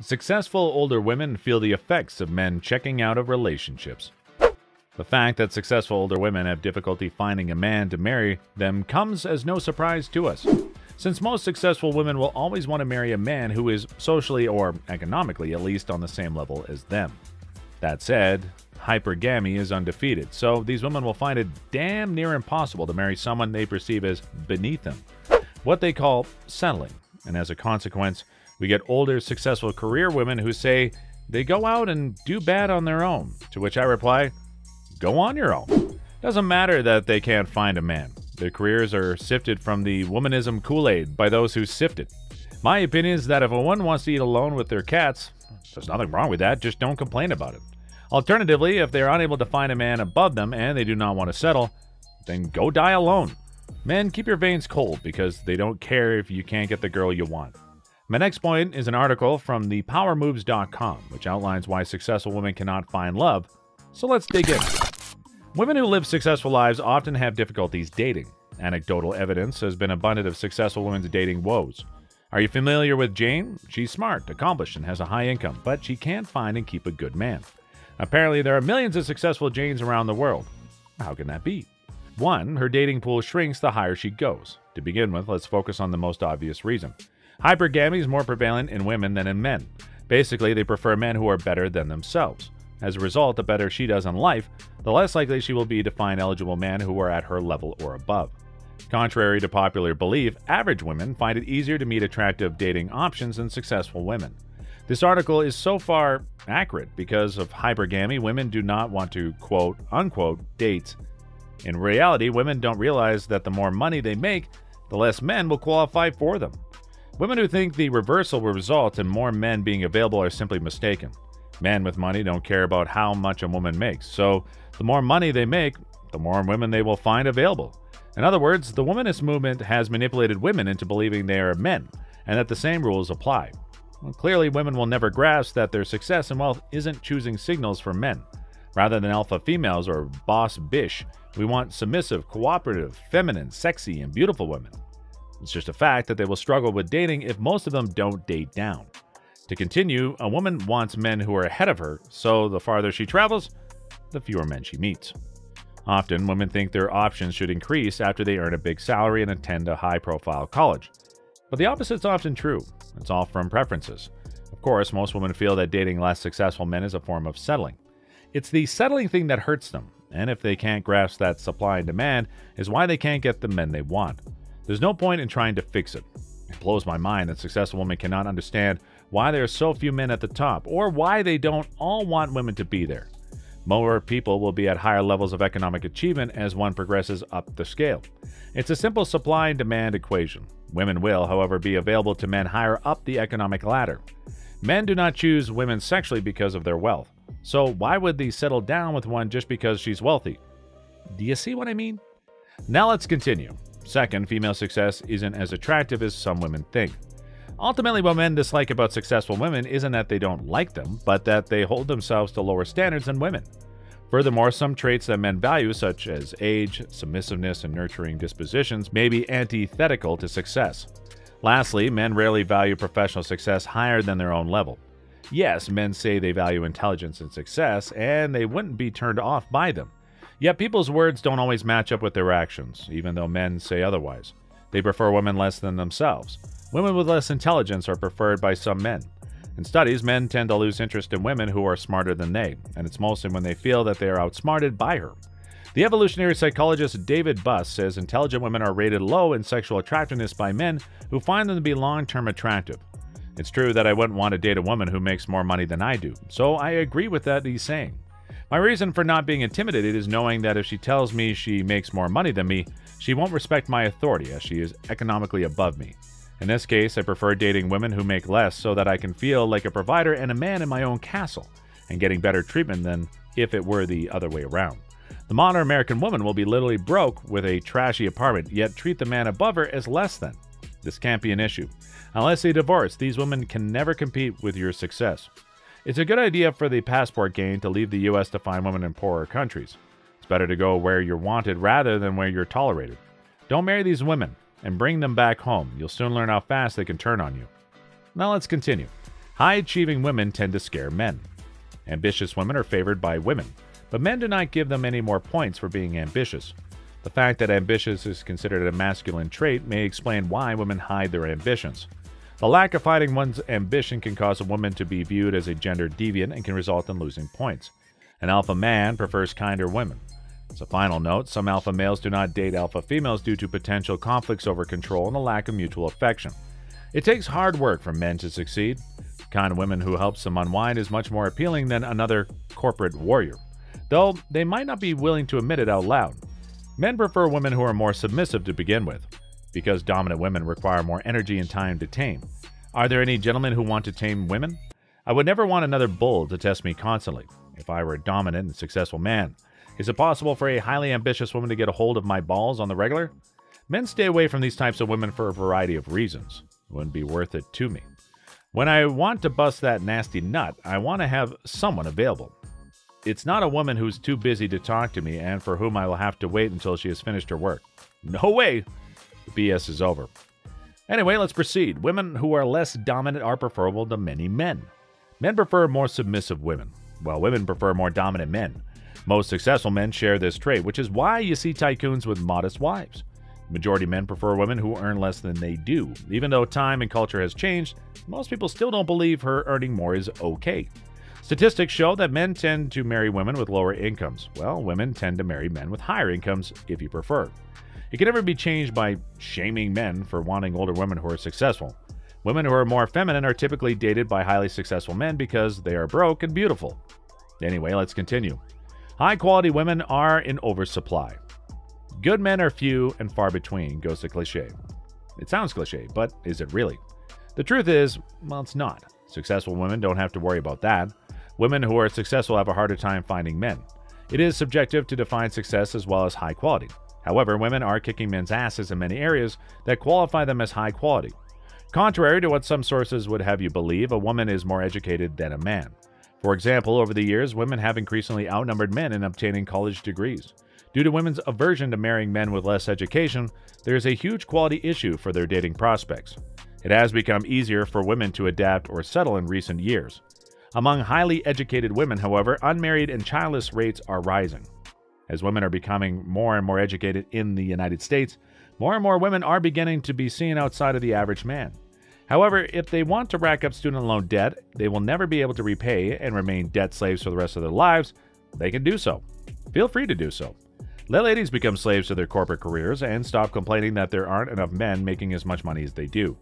Successful older women feel the effects of men checking out of relationships. The fact that successful older women have difficulty finding a man to marry them comes as no surprise to us, since most successful women will always want to marry a man who is socially or economically at least on the same level as them. That said, hypergamy is undefeated, so these women will find it damn near impossible to marry someone they perceive as beneath them, what they call settling, and as a consequence, we get older, successful career women who say they go out and do bad on their own, to which I reply, go on your own. Doesn't matter that they can't find a man. Their careers are sifted from the womanism Kool Aid by those who sift it. My opinion is that if a woman wants to eat alone with their cats, there's nothing wrong with that, just don't complain about it. Alternatively, if they're unable to find a man above them and they do not want to settle, then go die alone. Men, keep your veins cold because they don't care if you can't get the girl you want. My next point is an article from thepowermoves.com, which outlines why successful women cannot find love. So let's dig in. Women who live successful lives often have difficulties dating. Anecdotal evidence has been abundant of successful women's dating woes. Are you familiar with Jane? She's smart, accomplished, and has a high income, but she can't find and keep a good man. Apparently, there are millions of successful Janes around the world. How can that be? 1. Her dating pool shrinks the higher she goes. To begin with, let's focus on the most obvious reason. Hypergamy is more prevalent in women than in men. Basically, they prefer men who are better than themselves. As a result, the better she does in life, the less likely she will be to find eligible men who are at her level or above. Contrary to popular belief, average women find it easier to meet attractive dating options than successful women. This article is so far accurate because of hypergamy, women do not want to quote unquote date. In reality, women don't realize that the more money they make, the less men will qualify for them. Women who think the reversal will result in more men being available are simply mistaken. Men with money don't care about how much a woman makes, so the more money they make, the more women they will find available. In other words, the womanist movement has manipulated women into believing they are men, and that the same rules apply. Well, clearly, women will never grasp that their success and wealth isn't choosing signals for men. Rather than alpha females or boss bish, we want submissive, cooperative, feminine, sexy, and beautiful women. It's just a fact that they will struggle with dating if most of them don't date down. To continue, a woman wants men who are ahead of her, so the farther she travels, the fewer men she meets. Often, women think their options should increase after they earn a big salary and attend a high profile college. But the opposite's often true. It's all from preferences. Of course, most women feel that dating less successful men is a form of settling. It's the settling thing that hurts them, and if they can't grasp that supply and demand, is why they can't get the men they want. There's no point in trying to fix it. It blows my mind that successful women cannot understand why there are so few men at the top, or why they don't all want women to be there. More people will be at higher levels of economic achievement as one progresses up the scale. It's a simple supply and demand equation. Women will, however, be available to men higher up the economic ladder. Men do not choose women sexually because of their wealth. So why would they settle down with one just because she's wealthy? Do you see what I mean? Now let's continue. Second, female success isn't as attractive as some women think. Ultimately, what men dislike about successful women isn't that they don't like them, but that they hold themselves to lower standards than women. Furthermore, some traits that men value, such as age, submissiveness, and nurturing dispositions, may be antithetical to success. Lastly, men rarely value professional success higher than their own level. Yes, men say they value intelligence and success, and they wouldn't be turned off by them. Yet people's words don't always match up with their actions, even though men say otherwise. They prefer women less than themselves. Women with less intelligence are preferred by some men. In studies, men tend to lose interest in women who are smarter than they, and it's mostly when they feel that they are outsmarted by her. The evolutionary psychologist David Buss says intelligent women are rated low in sexual attractiveness by men who find them to be long term attractive. It's true that I wouldn't want to date a woman who makes more money than I do, so I agree with that he's saying. My reason for not being intimidated is knowing that if she tells me she makes more money than me, she won't respect my authority as she is economically above me. In this case, I prefer dating women who make less so that I can feel like a provider and a man in my own castle, and getting better treatment than if it were the other way around. The modern American woman will be literally broke with a trashy apartment, yet treat the man above her as less than. This can't be an issue. Unless they divorce, these women can never compete with your success. It's a good idea for the passport gang to leave the U.S. to find women in poorer countries. It's better to go where you're wanted rather than where you're tolerated. Don't marry these women and bring them back home. You'll soon learn how fast they can turn on you. Now let's continue. High achieving women tend to scare men. Ambitious women are favored by women, but men do not give them any more points for being ambitious. The fact that ambitious is considered a masculine trait may explain why women hide their ambitions. The lack of fighting one's ambition can cause a woman to be viewed as a gender deviant and can result in losing points. An alpha man prefers kinder women. As a final note, some alpha males do not date alpha females due to potential conflicts over control and a lack of mutual affection. It takes hard work for men to succeed. The kind of women who helps them unwind is much more appealing than another corporate warrior, though they might not be willing to admit it out loud. Men prefer women who are more submissive to begin with, because dominant women require more energy and time to tame. Are there any gentlemen who want to tame women? I would never want another bull to test me constantly, if I were a dominant and successful man. Is it possible for a highly ambitious woman to get a hold of my balls on the regular? Men stay away from these types of women for a variety of reasons. It wouldn't be worth it to me. When I want to bust that nasty nut, I want to have someone available. It's not a woman who's too busy to talk to me and for whom I will have to wait until she has finished her work. No way! BS is over. Anyway, let's proceed. Women who are less dominant are preferable to many men. Men prefer more submissive women, while women prefer more dominant men. Most successful men share this trait, which is why you see tycoons with modest wives. Majority men prefer women who earn less than they do. Even though time and culture has changed, most people still don't believe her earning more is okay. Statistics show that men tend to marry women with lower incomes. Well, women tend to marry men with higher incomes if you prefer. It can never be changed by shaming men for wanting older women who are successful. Women who are more feminine are typically dated by highly successful men because they are broke and beautiful. Anyway, let's continue. High quality women are in oversupply. Good men are few and far between, goes the cliche. It sounds cliche, but is it really? The truth is, well, it's not. Successful women don't have to worry about that. Women who are successful have a harder time finding men. It is subjective to define success as well as high quality. However, women are kicking men's asses in many areas that qualify them as high quality. Contrary to what some sources would have you believe, a woman is more educated than a man. For example, over the years, women have increasingly outnumbered men in obtaining college degrees. Due to women's aversion to marrying men with less education, there is a huge quality issue for their dating prospects. It has become easier for women to adapt or settle in recent years. Among highly educated women, however, unmarried and childless rates are rising. As women are becoming more and more educated in the United States, more and more women are beginning to be seen outside of the average man. However, if they want to rack up student loan debt they will never be able to repay and remain debt slaves for the rest of their lives, they can do so. Feel free to do so. Let ladies become slaves to their corporate careers and stop complaining that there aren't enough men making as much money as they do.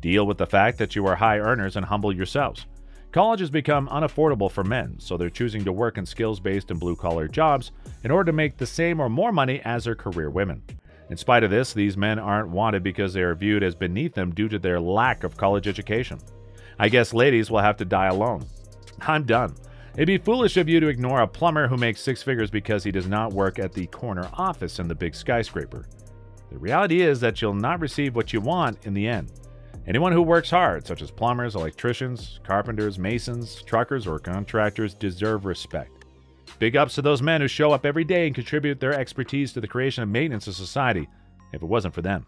Deal with the fact that you are high earners and humble yourselves. College has become unaffordable for men, so they're choosing to work in skills based and blue collar jobs in order to make the same or more money as their career women. In spite of this, these men aren't wanted because they are viewed as beneath them due to their lack of college education. I guess ladies will have to die alone. I'm done. It'd be foolish of you to ignore a plumber who makes six figures because he does not work at the corner office in the big skyscraper. The reality is that you'll not receive what you want in the end. Anyone who works hard, such as plumbers, electricians, carpenters, masons, truckers, or contractors, deserve respect. Big ups to those men who show up every day and contribute their expertise to the creation and maintenance of society if it wasn't for them.